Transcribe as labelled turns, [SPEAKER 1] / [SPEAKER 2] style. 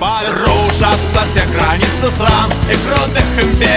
[SPEAKER 1] палец Рушатся все границы стран и крупных империй